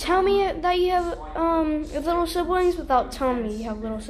tell me that you have um little siblings without telling me you have little siblings.